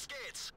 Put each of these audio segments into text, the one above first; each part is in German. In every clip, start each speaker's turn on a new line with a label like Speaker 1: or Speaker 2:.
Speaker 1: skates.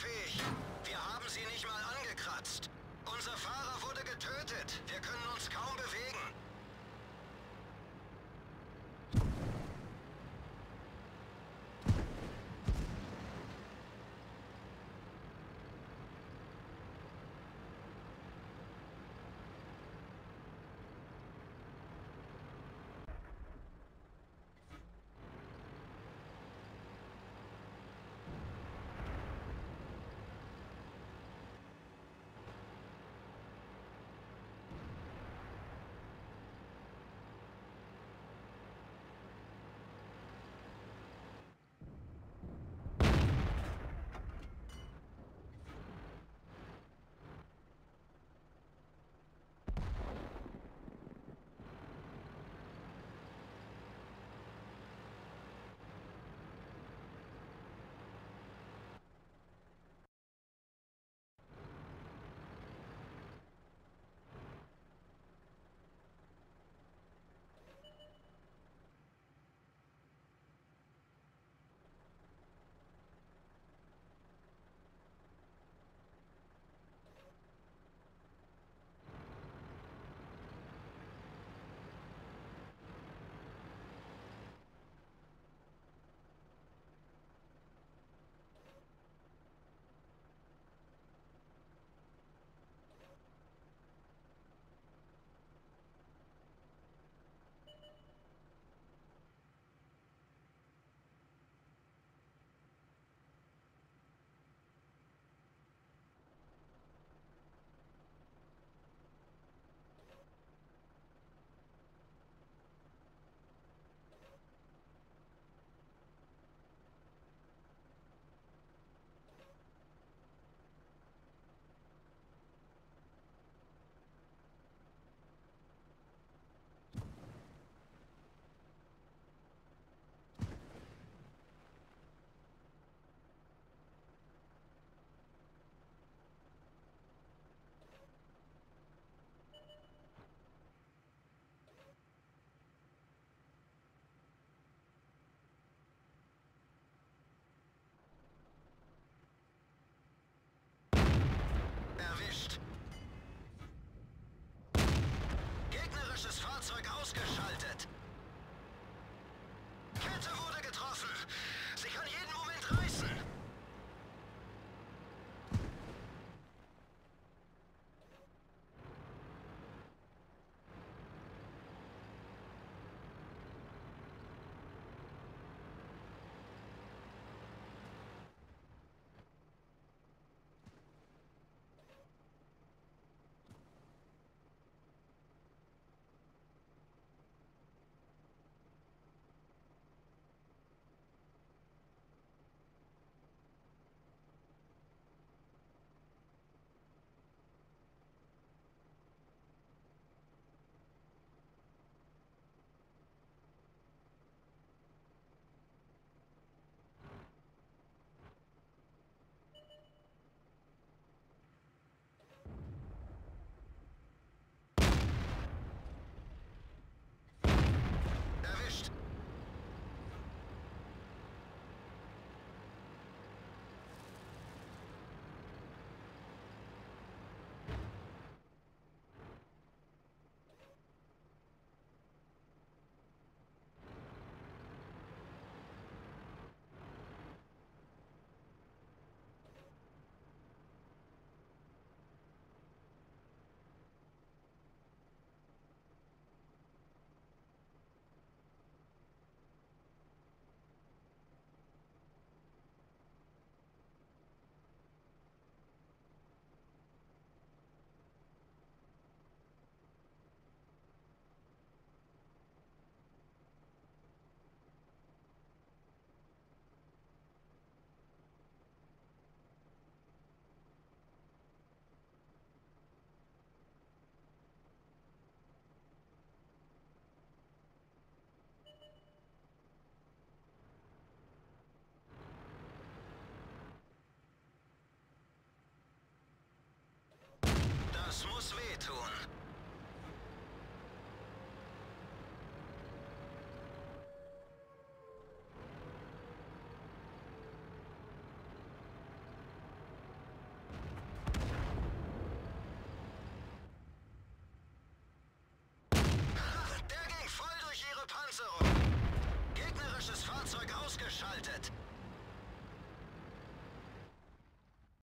Speaker 1: Unfähig. Wir haben sie nicht mal angekratzt. Unser Fahrer wurde getötet. Wir können uns kaum bewegen. geschaltet.